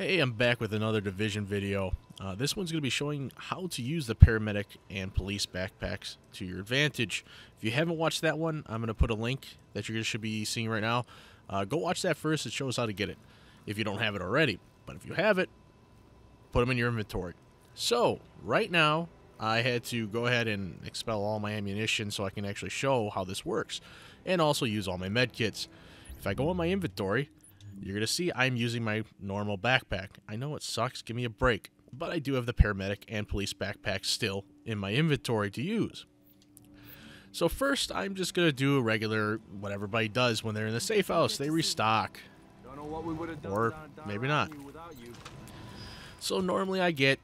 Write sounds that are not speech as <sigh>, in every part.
Hey, I'm back with another Division video. Uh, this one's going to be showing how to use the paramedic and police backpacks to your advantage. If you haven't watched that one, I'm going to put a link that you should be seeing right now. Uh, go watch that first. It shows how to get it if you don't have it already. But if you have it, put them in your inventory. So, right now, I had to go ahead and expel all my ammunition so I can actually show how this works. And also use all my med kits. If I go in my inventory, you're going to see I'm using my normal backpack. I know it sucks, give me a break. But I do have the paramedic and police backpack still in my inventory to use. So first, I'm just going to do a regular, what everybody does when they're in the safe house. They restock. Or maybe not. So normally I get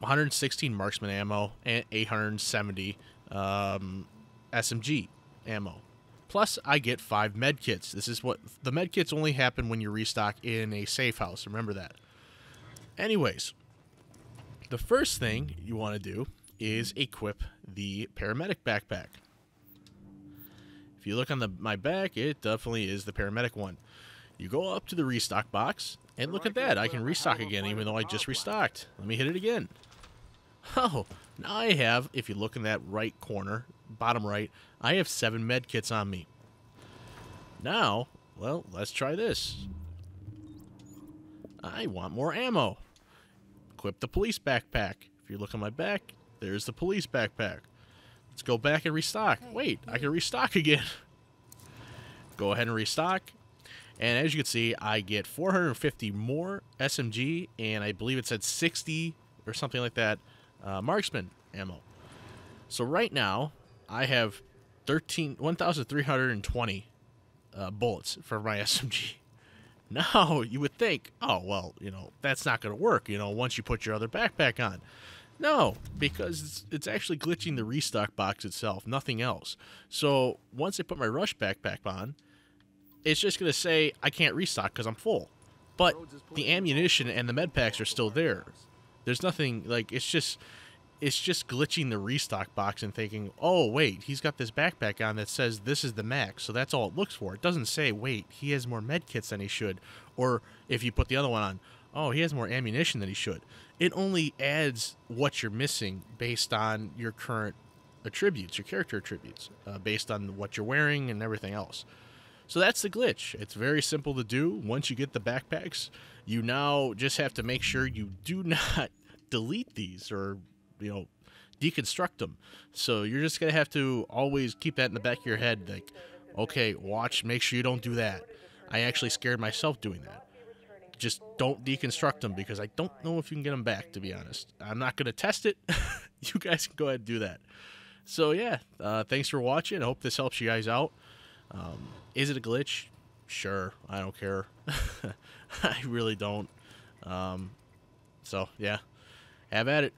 116 marksman ammo and 870 um, SMG ammo. Plus, I get five med kits. This is what the med kits only happen when you restock in a safe house. Remember that. Anyways, the first thing you want to do is equip the paramedic backpack. If you look on the my back, it definitely is the paramedic one. You go up to the restock box, and look at that. I can restock again, even though I just restocked. Let me hit it again. Oh, now I have, if you look in that right corner, bottom right, I have seven med kits on me. Now, well, let's try this. I want more ammo. Equip the police backpack. If you look on my back, there's the police backpack. Let's go back and restock. Wait, I can restock again. go ahead and restock. And as you can see, I get 450 more SMG, and I believe it said 60 or something like that uh, marksman ammo. So right now, I have 13 1,320 uh, bullets for my <laughs> SMG. Now, you would think, oh, well, you know, that's not going to work, you know, once you put your other backpack on. No, because it's, it's, actually glitching the restock box itself, nothing else. So once I put my rush backpack on, it's just going to say I can't restock because I'm full. But the ammunition and the med packs are still there. There's nothing like it's just it's just glitching the restock box and thinking, oh wait, he's got this backpack on that says this is the max, so that's all it looks for. It doesn't say, wait, he has more med kits than he should, or if you put the other one on, oh, he has more ammunition than he should. It only adds what you're missing based on your current attributes, your character attributes, uh, based on what you're wearing and everything else. So that's the glitch. It's very simple to do. Once you get the backpacks, you now just have to make sure you do <laughs> not delete these or, you know, deconstruct them. So you're just going to have to always keep that in the back of your head. Like, okay, watch, make sure you don't do that. I actually scared myself doing that. Just don't deconstruct them because I don't know if you can get them back, to be honest. I'm not going to test it. <laughs> you guys can go ahead and do that. So, yeah, uh, thanks for watching. I hope this helps you guys out. Um, is it a glitch? Sure, I don't care. <laughs> I really don't. Um, so, yeah, have at it.